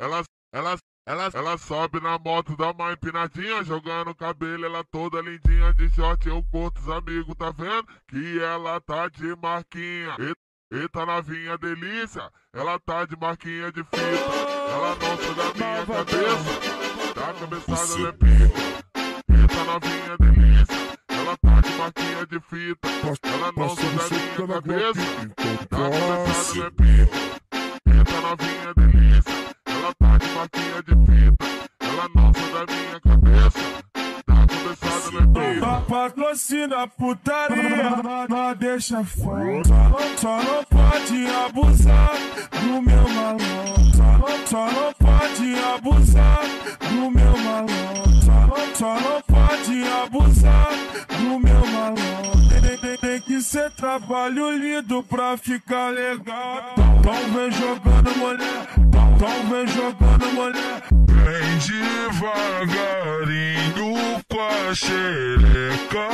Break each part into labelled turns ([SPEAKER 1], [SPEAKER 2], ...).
[SPEAKER 1] ela, ela, ela, ela sobe na moto, dá uma empinadinha, jogando cabelo, ela toda lindinha de short, eu curto os amigos, tá vendo? Que ela tá de marquinha. Eita novinha delícia, ela tá de marquinha de fita, ela nossa da minha cabeça, tá cabeçada ela é pica. Eita novinha delícia, ela tá de marquinha de fita, ela nossa da minha cabeça, tá cabeçada ela é pica. Eita novinha delícia, tá de fita, ela nossa da minha cabeça. Tá começando a
[SPEAKER 2] Patrocina putaria, não deixa fora. Só não pode abusar do meu malandro. Só não pode abusar do meu malandro. Só não pode abusar do meu malandro. Tem, tem que ser trabalho lindo pra ficar legal. Então vem jogando mulher, então vem jogando mulher.
[SPEAKER 1] Vem devagarinho com a xereca.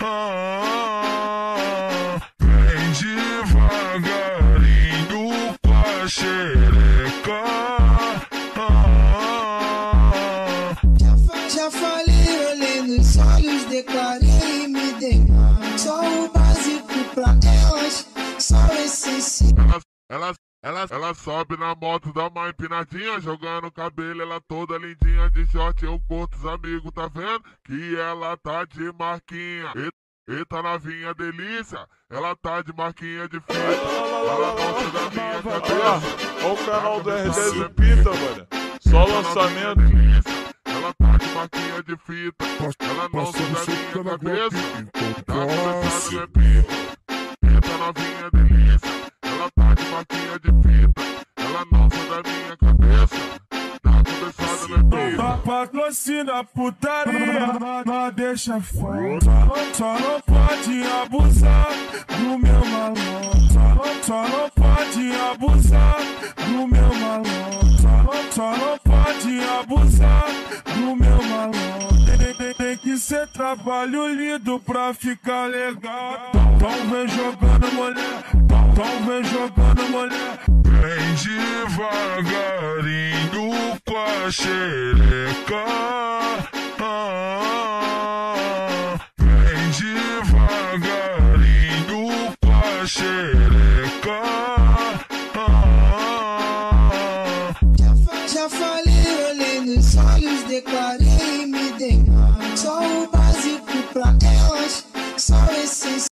[SPEAKER 1] Ah, vem devagarinho com a xereca. Ah,
[SPEAKER 3] Já falei, olhei nos olhos, declarei e me dei Só o básico pra elas, só o essencial.
[SPEAKER 1] ela, ela, ela, ela sobe na moto, dá uma empinadinha, jogando cabelo, ela toda lindinha de short, eu curto os amigos, tá vendo? Que ela tá de marquinha. E- Eita novinha delícia, ela tá de marquinha de fita, ela nossa da minha cabeça.
[SPEAKER 4] Olha o canal do RD Pita, mano. Só lançamento.
[SPEAKER 1] Ela tá de marquinha de fita, ela nossa da minha cabeça. Tá começando a pica. Eita novinha delícia, tá de fita, ela nossa da minha cabeça. Tá a pica.
[SPEAKER 2] Patrocina putaria, não deixa fora. Só não pode abusar do meu malandro. Só não pode abusar do meu malandro. Só não pode abusar do meu malandro. Tem, tem, tem que ser trabalho lindo pra ficar legal. Então vem jogando mulher, então vem jogando mulher.
[SPEAKER 1] Vem devagarinho com a xereca.
[SPEAKER 5] Ah, vem devagarinho com a xereca. Ah,
[SPEAKER 3] já, já falei, olhei nos olhos, declarei.